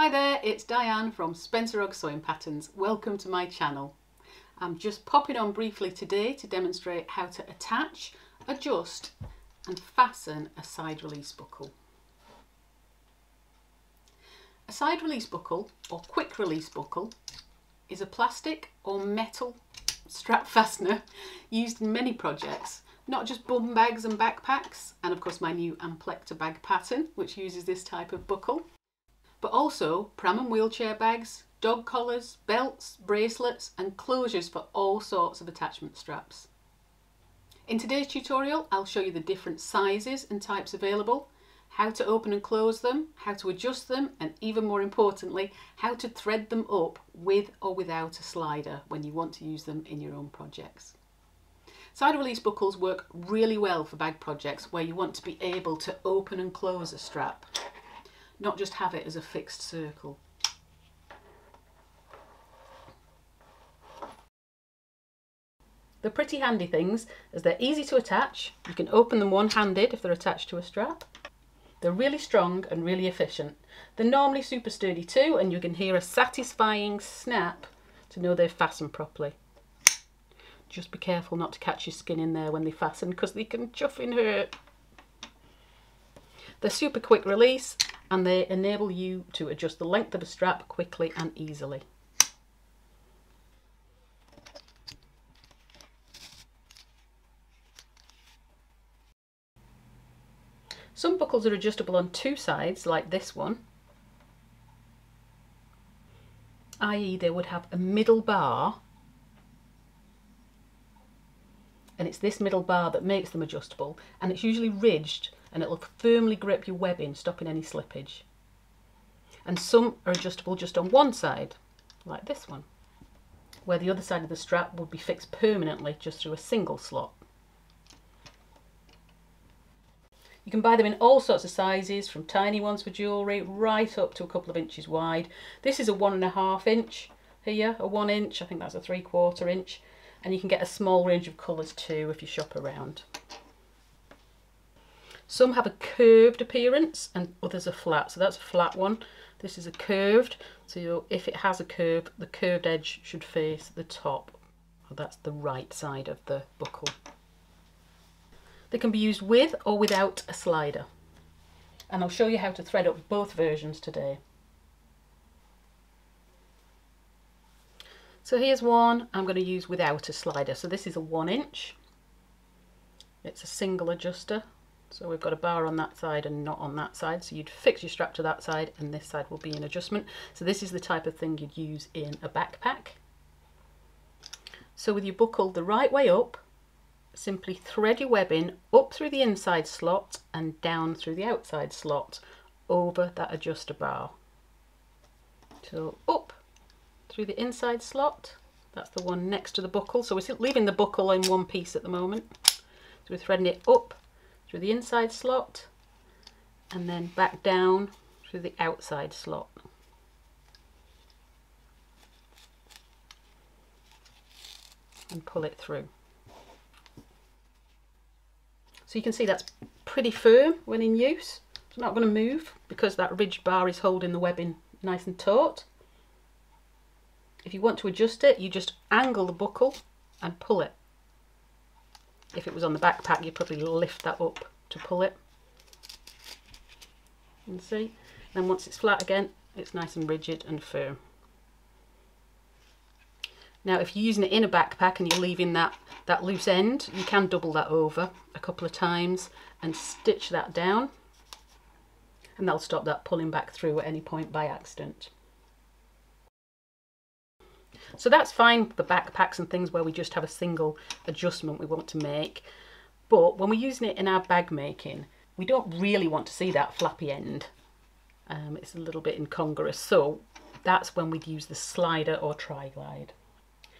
Hi there, it's Diane from Spencer Ogg Sewing Patterns. Welcome to my channel. I'm just popping on briefly today to demonstrate how to attach, adjust and fasten a side release buckle. A side release buckle or quick release buckle is a plastic or metal strap fastener used in many projects, not just bum bags and backpacks, and of course my new Amplector bag pattern, which uses this type of buckle, but also pram and wheelchair bags, dog collars, belts, bracelets and closures for all sorts of attachment straps. In today's tutorial I'll show you the different sizes and types available, how to open and close them, how to adjust them, and even more importantly, how to thread them up with or without a slider when you want to use them in your own projects. Side release buckles work really well for bag projects where you want to be able to open and close a strap, not just have it as a fixed circle. They're pretty handy things as they're easy to attach. You can open them one-handed if they're attached to a strap they're really strong and really efficient. They're normally super sturdy too and you can hear a satisfying snap to know they've fastened properly. Just be careful not to catch your skin in there when they fasten because they can chuffing hurt. They're super quick release and they enable you to adjust the length of the strap quickly and easily. Some buckles are adjustable on two sides, like this one, i.e. they would have a middle bar and it's this middle bar that makes them adjustable and it's usually ridged and it'll firmly grip your webbing stopping any slippage and some are adjustable just on one side like this one where the other side of the strap would be fixed permanently just through a single slot You can buy them in all sorts of sizes, from tiny ones for jewellery right up to a couple of inches wide. This is a one and a half inch here, a one inch, I think that's a three quarter inch. And you can get a small range of colours too if you shop around. Some have a curved appearance and others are flat. So that's a flat one. This is a curved. So if it has a curve, the curved edge should face the top. That's the right side of the buckle. They can be used with or without a slider. And I'll show you how to thread up both versions today. So here's one I'm going to use without a slider. So this is a one inch. It's a single adjuster. So we've got a bar on that side and not on that side. So you'd fix your strap to that side and this side will be an adjustment. So this is the type of thing you'd use in a backpack. So with your buckle the right way up, simply thread your webbing up through the inside slot and down through the outside slot over that adjuster bar. So up through the inside slot, that's the one next to the buckle, so we're leaving the buckle in one piece at the moment. So we're threading it up through the inside slot and then back down through the outside slot. and pull it through. So you can see that's pretty firm when in use. It's not going to move because that ridged bar is holding the webbing nice and taut. If you want to adjust it, you just angle the buckle and pull it. If it was on the backpack, you'd probably lift that up to pull it. You see? And once it's flat again, it's nice and rigid and firm. Now if you're using it in a backpack and you're leaving that, that loose end, you can double that over a couple of times and stitch that down and that'll stop that pulling back through at any point by accident. So that's fine, the backpacks and things where we just have a single adjustment we want to make. But when we're using it in our bag making, we don't really want to see that flappy end. Um, it's a little bit incongruous. So that's when we'd use the slider or tri-glide.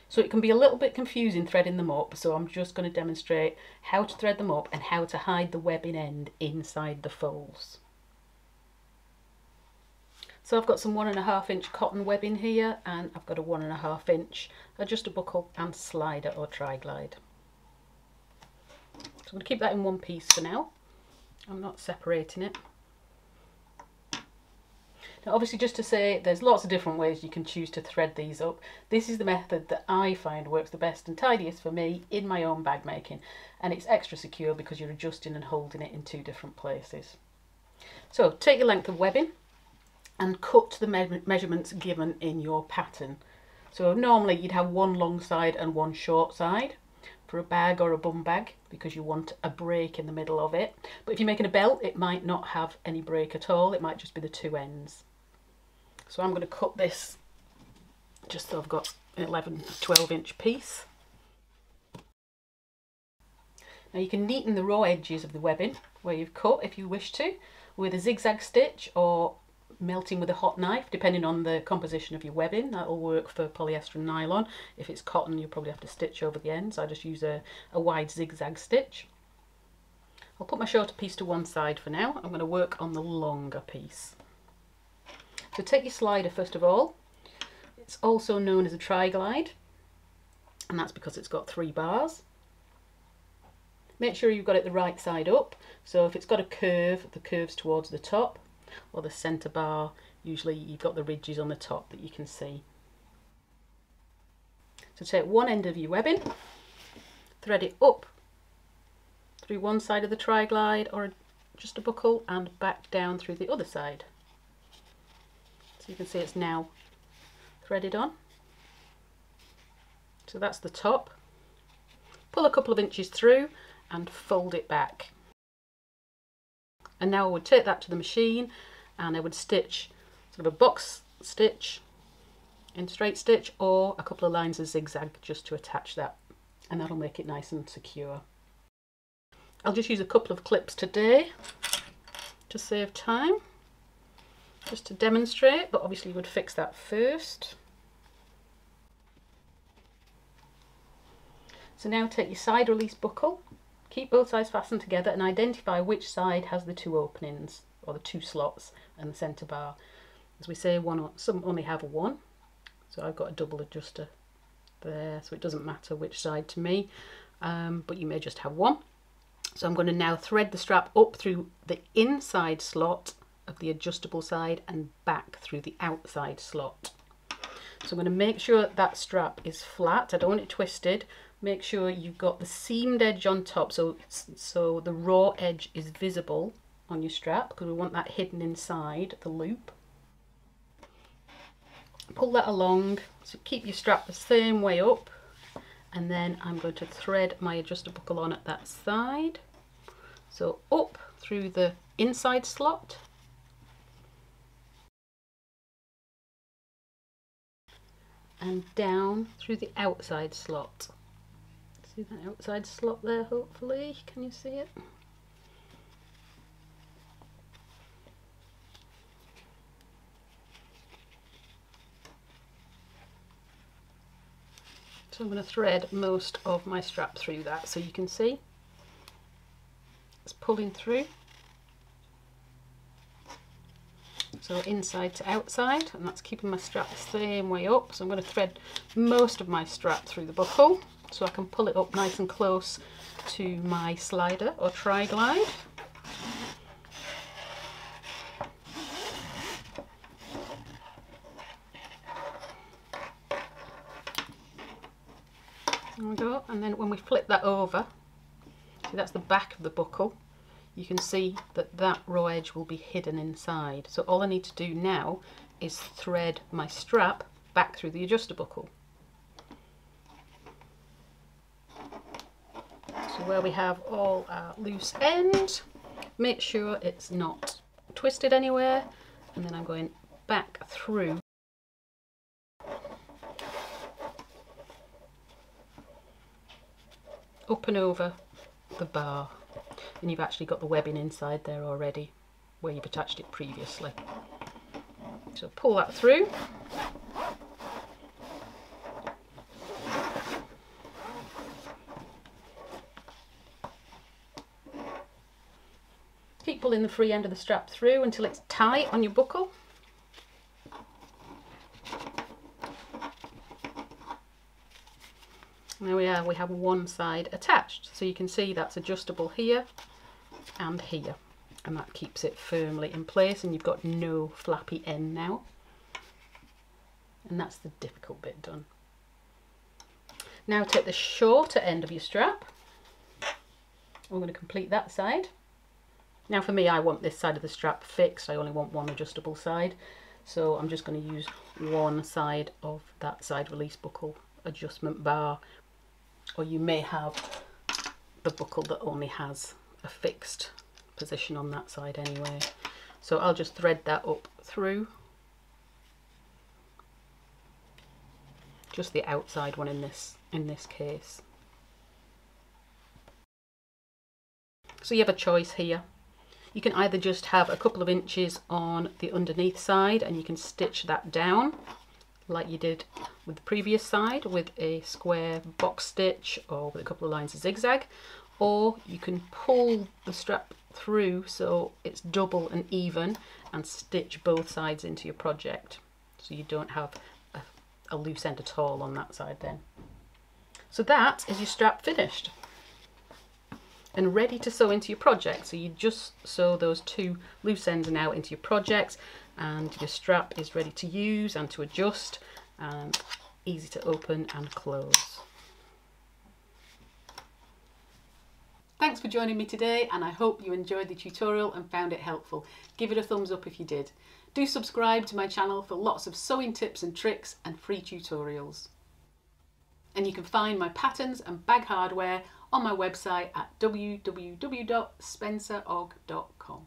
So it can be a little bit confusing threading them up, so I'm just going to demonstrate how to thread them up and how to hide the webbing end inside the folds. So I've got some one and a half inch cotton webbing here and I've got a one and a half inch adjustable buckle and slider or tri-glide. So I'm going to keep that in one piece for now. I'm not separating it. Now obviously just to say there's lots of different ways you can choose to thread these up. This is the method that I find works the best and tidiest for me in my own bag making and it's extra secure because you're adjusting and holding it in two different places. So take your length of webbing and cut the me measurements given in your pattern. So normally you'd have one long side and one short side for a bag or a bum bag because you want a break in the middle of it. But if you're making a belt, it might not have any break at all. It might just be the two ends. So I'm going to cut this just so I've got an 11, 12 inch piece. Now you can neaten the raw edges of the webbing where you've cut if you wish to with a zigzag stitch or melting with a hot knife depending on the composition of your webbing. That'll work for polyester and nylon. If it's cotton you'll probably have to stitch over the ends. I just use a, a wide zigzag stitch. I'll put my shorter piece to one side for now. I'm going to work on the longer piece. So take your slider first of all. It's also known as a tri-glide and that's because it's got three bars. Make sure you've got it the right side up. So if it's got a curve the curves towards the top or the centre bar usually you've got the ridges on the top that you can see. So take one end of your webbing, thread it up through one side of the tri-glide or just a buckle and back down through the other side. So you can see it's now threaded on. So that's the top. Pull a couple of inches through and fold it back. And now I would take that to the machine and I would stitch sort of a box stitch in straight stitch or a couple of lines of zigzag just to attach that and that'll make it nice and secure. I'll just use a couple of clips today to save time just to demonstrate but obviously you would fix that first. So now take your side release buckle Keep both sides fastened together and identify which side has the two openings or the two slots and the centre bar. As we say, one some only have one, so I've got a double adjuster there, so it doesn't matter which side to me, um, but you may just have one. So I'm going to now thread the strap up through the inside slot of the adjustable side and back through the outside slot. So I'm going to make sure that strap is flat, I don't want it twisted, make sure you've got the seamed edge on top. So so the raw edge is visible on your strap because we want that hidden inside the loop. Pull that along. So keep your strap the same way up. And then I'm going to thread my adjuster buckle on at that side. So up through the inside slot. And down through the outside slot That outside slot there, hopefully? Can you see it? So I'm going to thread most of my strap through that so you can see it's pulling through. So inside to outside and that's keeping my strap the same way up. So I'm going to thread most of my strap through the buckle so I can pull it up nice and close to my slider or tri-glide. There we go, and then when we flip that over, see that's the back of the buckle, you can see that that raw edge will be hidden inside. So all I need to do now is thread my strap back through the adjuster buckle. Where we have all our loose end, make sure it's not twisted anywhere. And then I'm going back through up and over the bar and you've actually got the webbing inside there already where you've attached it previously. So pull that through Keep pulling the free end of the strap through until it's tight on your buckle. There we are, we have one side attached. So you can see that's adjustable here and here. and that keeps it firmly in place and you've got no flappy end now and that's the difficult bit done. Now take the shorter end of your strap. I'm going to complete that side. Now for me I want this side of the strap fixed, I only want one adjustable side so I'm just going to use one side of that side release buckle adjustment bar or you may have the buckle that only has a fixed position on that side anyway. So I'll just thread that up through. Just the outside one in this in this case. So you have a choice here. You can either just have a couple of inches on the underneath side and you can stitch that down like you did with the previous side with a square box stitch or with a couple of lines of zigzag or you can pull the strap through so it's double and even and stitch both sides into your project so you don't have a, a loose end at all on that side then. So that is your strap finished and ready to sew into your project. So you just sew those two loose ends now into your project and your strap is ready to use and to adjust and easy to open and close. Thanks for joining me today and I hope you enjoyed the tutorial and found it helpful. Give it a thumbs up if you did. Do subscribe to my channel for lots of sewing tips and tricks and free tutorials. And you can find my patterns and bag hardware on my website at www.spencerogg.com.